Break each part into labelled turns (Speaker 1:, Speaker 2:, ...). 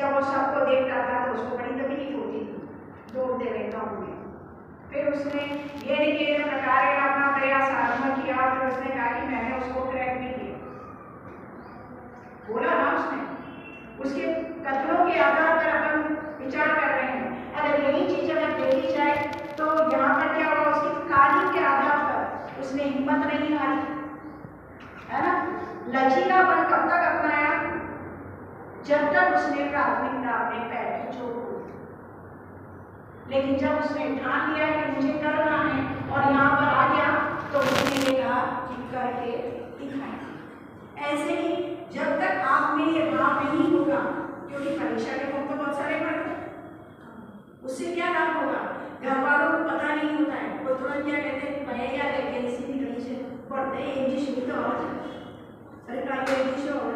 Speaker 1: जब वो सबको देखता था तो उसको बड़ी तकलीफ़ होती थी। दौड़ते रहता हूँ फिर उसने ये नहीं कि प्रकार अपना प्रयास आरंभ किया फिर उसने कहा कि मैंने उसको क्रैक नहीं किया बोला ना उसने उसके कथनों के आधार पर अपन विचार कर रहे हैं अगर यही चीज़ अगर देखी जाए तो यहाँ पर क्या हुआ उसकी कार्य के आधार पर उसने हिम्मत नहीं हारी है ना लचीलापन कब तक अपनाया? जब तक उसने प्राथमिकता अपने पैर की चोट लेकिन जब उसने ठान लिया कि मुझे करना है और यहाँ पर आ गया तो उसने ये कहा कि करके दिखाएँ। ऐसे ही जब तक आप में ये भाव नहीं होगा, क्योंकि परीक्षा के फॉर्म तो बहुत सारे पढ़ते हैं। उससे क्या लाभ होगा? घर वालों को पता नहीं होता है। वो तुरंत क्या कहते हैं मैं क्या कहते हैं इसी निकली से पढ़ते हैं एक जी शुरू तो और अरे का एक जी से और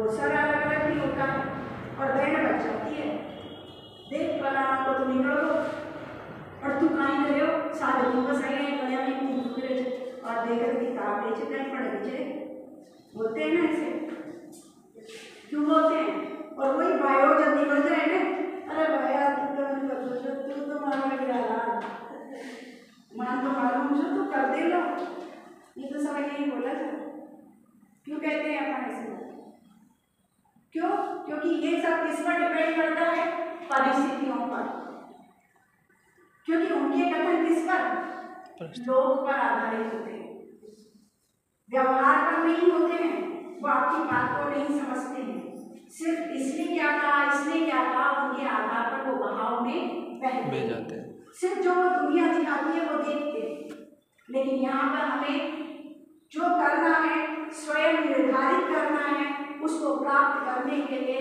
Speaker 1: बहुत सारा अलग अलग भी होता है और बहन बच जाती है। देख वाला को तो निकल। और तू कहीं गए सारे बस आए हैं गले में मुँह दुख रहे और देख कर किताब बेचे कहीं पढ़ बेचे बोलते हैं ना ऐसे। क्यों बोलते हैं? और वही बायो जब निकल जाए ना। अरे भैया तू तो नहीं तू तो मार लग रहा मान तो मालूम मुझे तो कर दे लो। ये तो समझ नहीं बोला था। क्यों कहते हैं अपन ऐसे क्यों क्योंकि ये सब किस पर डिपेंड करता है? परिस्थितियों पर। क्योंकि उनके कथन किस पर? लोग पर आधारित होते हैं। व्यवहार पर नहीं होते हैं वो आपकी बात को नहीं समझते हैं। सिर्फ़ इसने क्या कहा इसने क्या कहा उनके आधार पर वो बहाव में
Speaker 2: बह जाते हैं।
Speaker 1: सिर्फ़ जो वो दुनिया दिखाती है वो देखते हैं। लेकिन यहाँ पर हमें जो करना है स्वयं निर्धारित करना है उसको प्राप्त करने के लिए